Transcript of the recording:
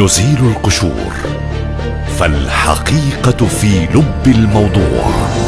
نزيل القشور فالحقيقة في لب الموضوع.